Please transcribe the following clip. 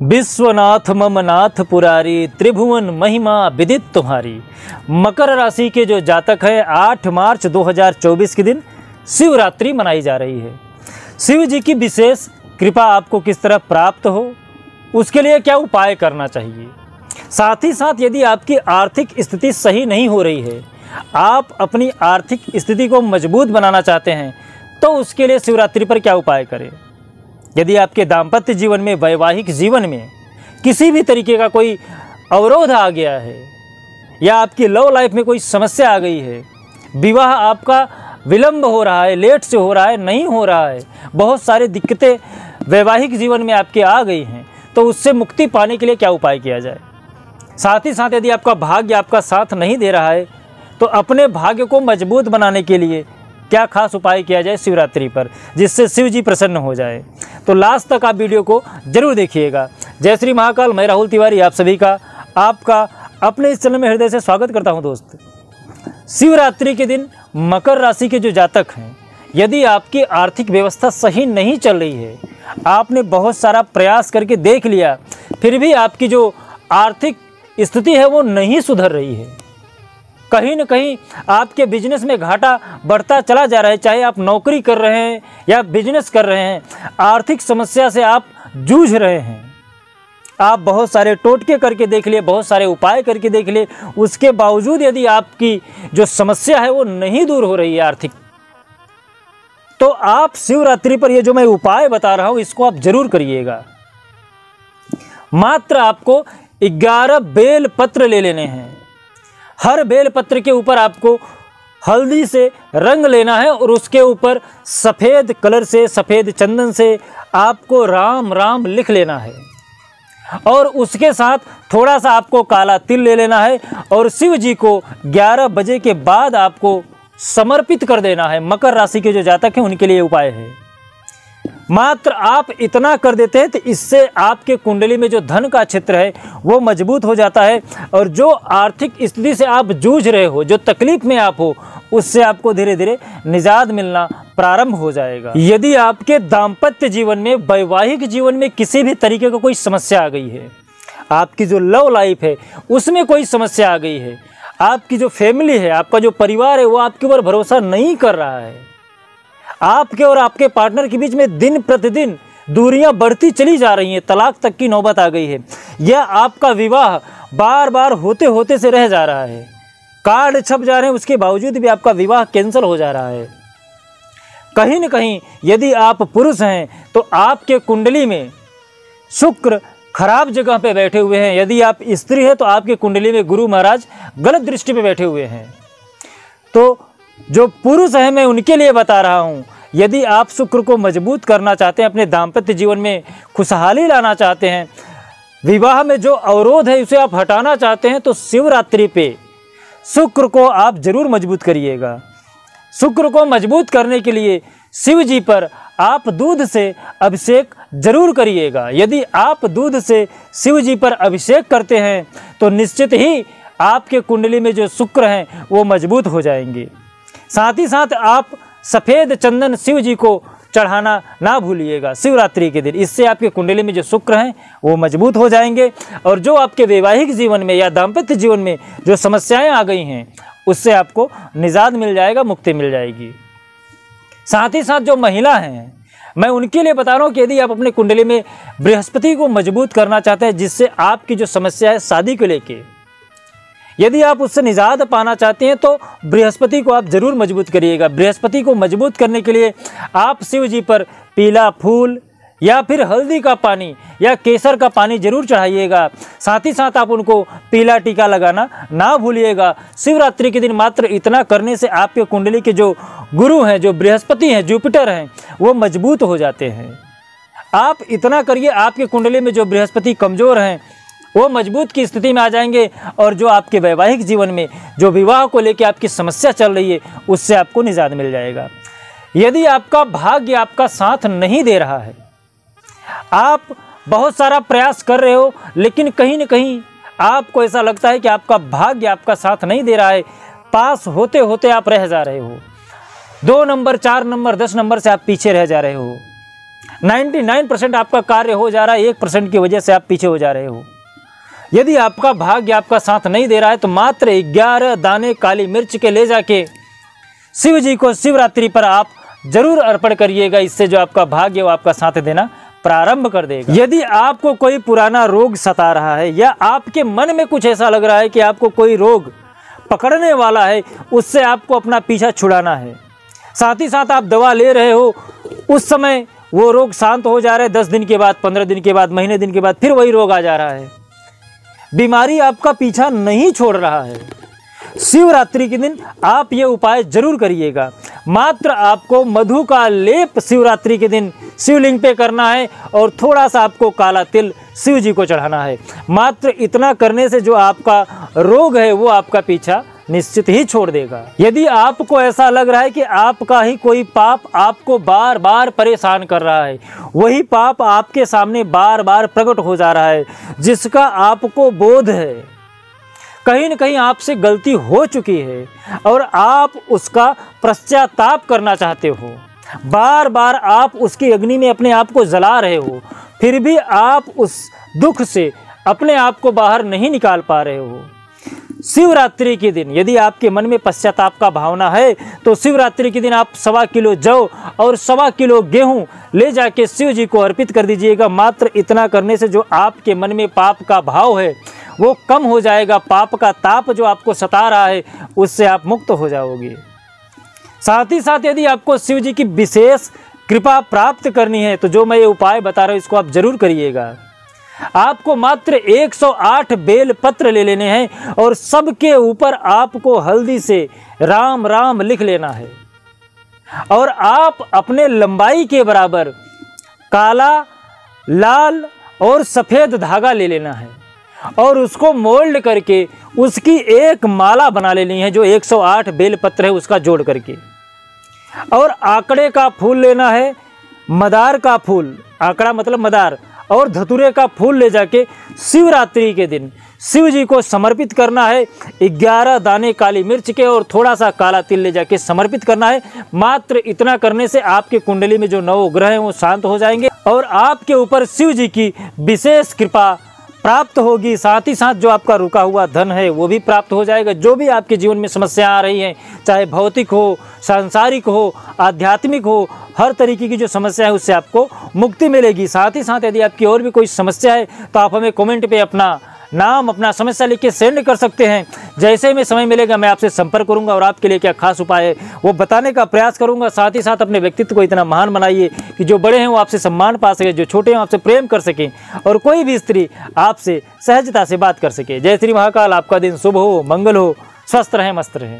विश्वनाथ मम नाथ पुरारी, त्रिभुवन महिमा विदित तुम्हारी। मकर राशि के जो जातक है 8 मार्च 2024 के दिन शिवरात्रि मनाई जा रही है। शिव जी की विशेष कृपा आपको किस तरह प्राप्त हो, उसके लिए क्या उपाय करना चाहिए? साथ ही साथ यदि आपकी आर्थिक स्थिति सही नहीं हो रही है, आप अपनी आर्थिक स्थिति को मज़बूत बनाना चाहते हैं तो उसके लिए शिवरात्रि पर क्या उपाय करें? यदि आपके दाम्पत्य जीवन में, वैवाहिक जीवन में किसी भी तरीके का कोई अवरोध आ गया है, या आपकी लव लाइफ में कोई समस्या आ गई है, विवाह आपका विलंब हो रहा है लेट से हो रहा है, नहीं हो रहा है, बहुत सारी दिक्कतें वैवाहिक जीवन में आपके आ गई हैं तो उससे मुक्ति पाने के लिए क्या उपाय किया जाए? साथ ही साथ यदि आपका भाग्य आपका साथ नहीं दे रहा है तो अपने भाग्य को मज़बूत बनाने के लिए क्या खास उपाय किया जाए शिवरात्रि पर, जिससे शिव जी प्रसन्न हो जाए? तो लास्ट तक आप वीडियो को ज़रूर देखिएगा। जय श्री महाकाल, मैं राहुल तिवारी, आप सभी का, आपका अपने इस चैनल में हृदय से स्वागत करता हूँ दोस्त। शिवरात्रि के दिन मकर राशि के जो जातक हैं, यदि आपकी आर्थिक व्यवस्था सही नहीं चल रही है, आपने बहुत सारा प्रयास करके देख लिया, फिर भी आपकी जो आर्थिक स्थिति है वो नहीं सुधर रही है। कहीं ना कहीं आपके बिज़नेस में घाटा बढ़ता चला जा रहा है, चाहे आप नौकरी कर रहे हैं या बिज़नेस कर रहे हैं, आर्थिक समस्या से आप जूझ रहे हैं। आप बहुत सारे टोटके करके देख लिए, बहुत सारे उपाय करके देख लिए, उसके बावजूद यदि आपकी जो समस्या है वो नहीं दूर हो रही है आर्थिक तो आप शिवरात्रि पर ये जो मैं उपाय बता रहा हूँ, इसको आप ज़रूर करिएगा। मात्र आपको ग्यारह बेल पत्र ले लेने हैं। हर बेलपत्र के ऊपर आपको हल्दी से रंग लेना है और उसके ऊपर सफ़ेद कलर से, सफ़ेद चंदन से आपको राम राम लिख लेना है। और उसके साथ थोड़ा सा आपको काला तिल ले लेना है और शिव जी को 11 बजे के बाद आपको समर्पित कर देना है। मकर राशि के जो जातक हैं, उनके लिए उपाय है। मात्र आप इतना कर देते हैं तो इससे आपके कुंडली में जो धन का क्षेत्र है, वो मज़बूत हो जाता है। और जो आर्थिक स्थिति से आप जूझ रहे हो, जो तकलीफ़ में आप हो, उससे आपको धीरे धीरे निजात मिलना प्रारंभ हो जाएगा। यदि आपके दाम्पत्य जीवन में, वैवाहिक जीवन में किसी भी तरीके का कोई समस्या आ गई है, आपकी जो लव लाइफ है, उसमें कोई समस्या आ गई है, आपकी जो फैमिली है, आपका जो परिवार है, वो आपके ऊपर भरोसा नहीं कर रहा है आपके और आपके पार्टनर के बीच में दिन प्रतिदिन दूरियाँ बढ़ती चली जा रही हैं, तलाक तक की नौबत आ गई है। यह आपका विवाह बार बार होते होते से रह जा रहा है। कार्ड छप जा रहे हैं, उसके बावजूद भी आपका विवाह कैंसिल हो जा रहा है। कहीं न कहीं यदि आप पुरुष हैं तो आपके कुंडली में शुक्र खराब जगह पे बैठे हुए हैं। यदि आप स्त्री हैं तो आपके कुंडली में गुरु महाराज गलत दृष्टि पे बैठे हुए हैं। तो जो पुरुष है, मैं उनके लिए बता रहा हूँ। यदि आप शुक्र को मज़बूत करना चाहते हैं, अपने दाम्पत्य जीवन में खुशहाली लाना चाहते हैं, विवाह में जो अवरोध है, उसे आप हटाना चाहते हैं तो शिवरात्रि पे शुक्र को आप ज़रूर मज़बूत करिएगा। शुक्र को मज़बूत करने के लिए शिव जी पर आप दूध से अभिषेक ज़रूर करिएगा। यदि आप दूध से शिव जी पर अभिषेक करते हैं तो निश्चित ही आपके कुंडली में जो शुक्र हैं, वो मज़बूत हो जाएँगे। साथ ही साथ आप सफ़ेद चंदन शिव जी को चढ़ाना ना भूलिएगा शिवरात्रि के दिन। इससे आपके कुंडली में जो शुक्र हैं, वो मज़बूत हो जाएँगे। और जो आपके वैवाहिक जीवन में या दाम्पत्य जीवन में जो समस्याएँ आ गई हैं, उससे आपको निजात मिल जाएगा, मुक्ति मिल जाएगी। साथ ही साथ जो महिला हैं, मैं उनके लिए बता रहा हूँ कि यदि आप अपने कुंडली में बृहस्पति को मज़बूत करना चाहते हैं, जिससे आपकी जो समस्या है शादी को लेके यदि आप उससे निजात पाना चाहते हैं तो बृहस्पति को आप ज़रूर मज़बूत करिएगा। बृहस्पति को मज़बूत करने के लिए आप शिव जी पर पीला फूल या फिर हल्दी का पानी या केसर का पानी ज़रूर चढ़ाइएगा। साथ ही साथ आप उनको पीला टीका लगाना ना भूलिएगा। शिवरात्रि के दिन मात्र इतना करने से आपके कुंडली के जो गुरु हैं, जो बृहस्पति हैं, जुपिटर हैं, वो मज़बूत हो जाते हैं। आप इतना करिए, आपके कुंडली में जो बृहस्पति कमज़ोर हैं वो मज़बूत की स्थिति में आ जाएँगे और जो आपके वैवाहिक जीवन में जो विवाह को लेकर आपकी समस्या चल रही है, उससे आपको निजात मिल जाएगा। यदि आपका भाग्य आपका साथ नहीं दे रहा है, आप बहुत सारा प्रयास कर रहे हो, लेकिन कहीं ना कहीं आपको ऐसा लगता है कि आपका भाग्य आपका साथ नहीं दे रहा है, पास होते होते आप रह जा रहे हो। दो नंबर, चार नंबर, दस नंबर से आप पीछे रह जा रहे हो। 99 परसेंट आपका कार्य हो जा रहा है, एक परसेंट की वजह से आप पीछे हो जा रहे हो। यदि आपका भाग्य आपका साथ नहीं दे रहा है तो मात्र ग्यारह दाने काली मिर्च के ले जाके शिव जी को शिवरात्रि पर आप ज़रूर अर्पण करिएगा। इससे जो आपका भाग्य वो आपका साथ देना प्रारंभ कर देगा। यदि आपको कोई पुराना रोग सता रहा है या आपके मन में कुछ ऐसा लग रहा है कि आपको कोई रोग पकड़ने वाला है, उससे आपको अपना पीछा छुड़ाना है। साथ ही साथ आप दवा ले रहे हो, उस समय वो रोग शांत हो जा रहा है। दस दिन के बाद, पंद्रह दिन के बाद, महीने दिन के बाद फिर वही रोग आ जा रहा है। बीमारी आपका पीछा नहीं छोड़ रहा है। शिवरात्रि के दिन आप ये उपाय ज़रूर करिएगा। मात्र आपको मधु का लेप शिवरात्रि के दिन शिवलिंग पे करना है और थोड़ा सा आपको काला तिल शिव जी को चढ़ाना है। मात्र इतना करने से जो आपका रोग है, वो आपका पीछा निश्चित ही छोड़ देगा। यदि आपको ऐसा लग रहा है कि आपका ही कोई पाप आपको बार बार परेशान कर रहा है, वही पाप आपके सामने बार बार प्रकट हो जा रहा है, जिसका आपको बोध है। कहीं न कहीं आपसे गलती हो चुकी है और आप उसका पश्चाताप करना चाहते हो। बार बार आप उसकी अग्नि में अपने आप को जला रहे हो, फिर भी आप उस दुख से अपने आप को बाहर नहीं निकाल पा रहे हो। शिवरात्रि के दिन, यदि आपके मन में पश्चाताप का भावना है तो शिवरात्रि के दिन आप सवा किलो जौ और सवा किलो गेहूँ ले जाके शिव जी को अर्पित कर दीजिएगा। मात्र इतना करने से जो आपके मन में पाप का भाव है, वो कम हो जाएगा। पाप का ताप जो आपको सता रहा है, उससे आप मुक्त हो जाओगे। साथ ही साथ यदि आपको शिव जी की विशेष कृपा प्राप्त करनी है तो जो मैं ये उपाय बता रहा हूँ, इसको आप ज़रूर करिएगा। आपको मात्र 108 बेल पत्र ले लेने हैं और सबके ऊपर आपको हल्दी से राम राम लिख लेना है। और आप अपने लंबाई के बराबर काला, लाल और सफ़ेद धागा ले लेना है और उसको मोल्ड करके उसकी एक माला बना लेनी है जो 108 बेल पत्र है उसका जोड़ करके। और आंकड़े का फूल लेना है, मदार का फूल, आंकड़ा मतलब मदार और धतुरे का फूल ले जाके शिवरात्रि के दिन शिव जी को समर्पित करना है। ग्यारह दाने काली मिर्च के और थोड़ा सा काला तिल ले जाके समर्पित करना है। मात्र इतना करने से आपके कुंडली में जो नौ ग्रह हैं वो शांत हो जाएँगे और आपके ऊपर शिव जी की विशेष कृपा प्राप्त होगी। साथ ही साथ जो आपका रुका हुआ धन है वो भी प्राप्त हो जाएगा। जो भी आपके जीवन में समस्या आ रही हैं, चाहे भौतिक हो, सांसारिक हो, आध्यात्मिक हो हर तरीके की जो समस्या है उससे आपको मुक्ति मिलेगी। साथ ही साथ यदि आपकी और भी कोई समस्या है तो आप हमें कमेंट पे अपना नाम, अपना समस्या लिख के सेंड कर सकते हैं। जैसे में समय मिलेगा, मैं आपसे संपर्क करूँगा और आपके लिए क्या खास उपाय है, वो बताने का प्रयास करूँगा। साथ ही साथ अपने व्यक्तित्व को इतना महान बनाइए कि जो बड़े हैं वो आपसे सम्मान पा सके, जो छोटे हैं आपसे प्रेम कर सकें और कोई भी स्त्री आपसे सहजता से बात कर सके। जय श्री महाकाल, आपका दिन शुभ हो, मंगल हो, स्वस्थ रहें, मस्त रहें।